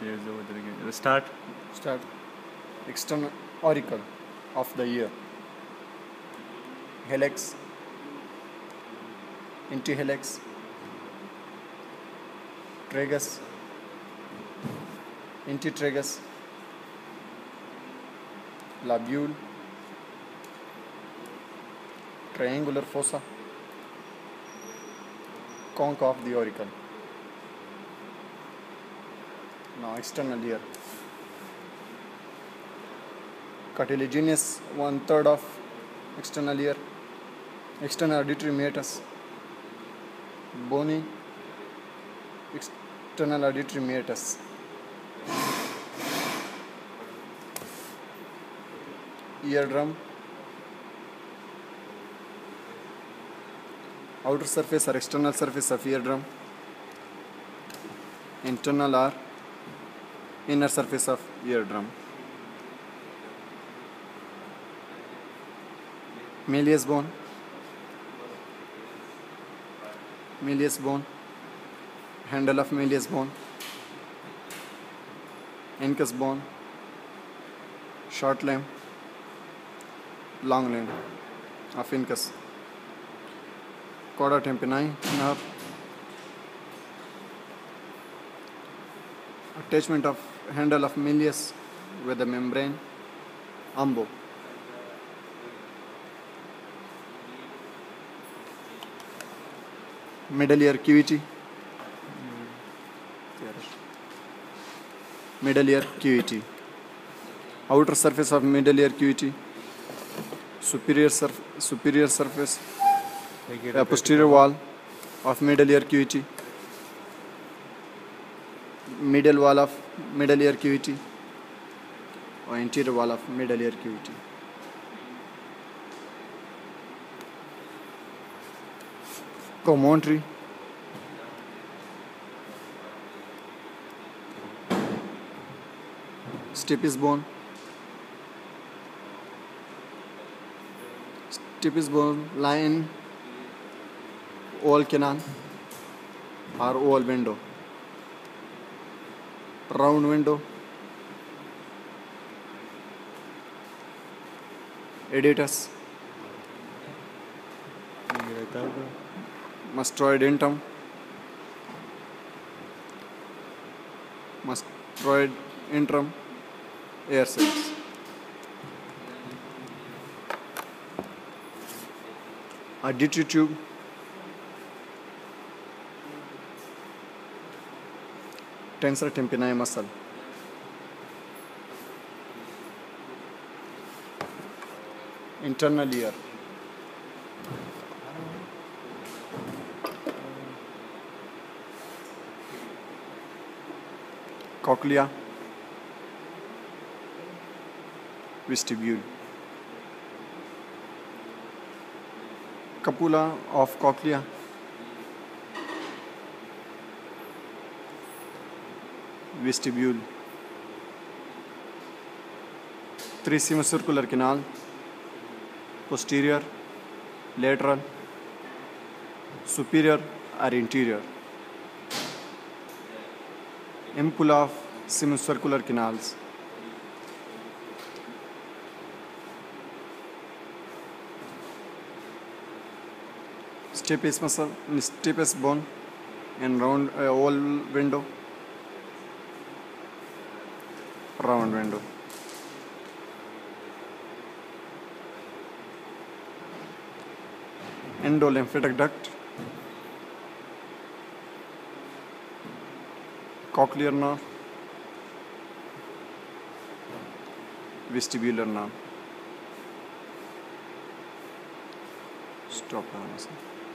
There's over there again. Let's start. External Oracle of the Year. Helix, Inti-Helix, Tragus, Inti-Tragus, Lobule, Triangular Fossa, Conch of the Oracle. now external here cartilaginous one third of external ear external auditory meatus bony external auditory meatus eardrum outer surface or external surface of eardrum internal are inner surface of eardrum. Malleus bone. Malleus bone. Handle of malleus bone. Incus bone. Short limb. Long limb of incus. Chorda tympani nerve. Attachment of handle of Milius with the membrane umbo. Middle ear cavity. Middle ear cavity. Outer surface of middle ear cavity. Superior surf superior surface. A posterior wall of middle ear cavity. Middle wall of middle ear cavity और interior wall of middle ear cavity कॉमोन्ट्री stapes bone stapes bone line oval canal और oval window round window aditus mastoid antrum mastoid antrum air cells aditus tensor tympani muscle. Internal ear. Cochlea. Vestibule. Capula of cochlea. vestibule, three semicircular canal, posterior, lateral, superior or interior. Ample of semicircular canals. step is muscle, step is bone and round uh, wall window round window. Endolymphatic duct, cochlear nerve, vestibular nerve. Stop.